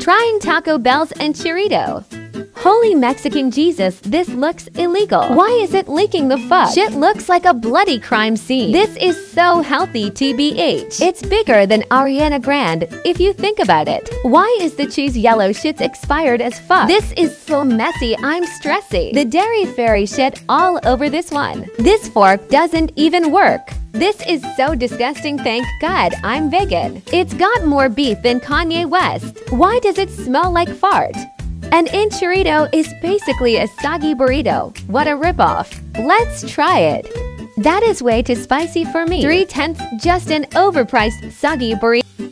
Trying Taco Bell's Enchirito. Holy Mexican Jesus, this looks illegal. Why is it leaking the fuck? Shit looks like a bloody crime scene. This is so healthy, TBH. It's bigger than Ariana Grande, if you think about it. Why is the cheese yellow shit's expired as fuck? This is so messy, I'm stressy. The dairy fairy shit all over this one. This fork doesn't even work. This is so disgusting, thank God I'm vegan. It's got more beef than Kanye West. Why does it smell like fart? An enchilada is basically a soggy burrito. What a ripoff. Let's try it. That is way too spicy for me. Three tenths just an overpriced soggy burrito.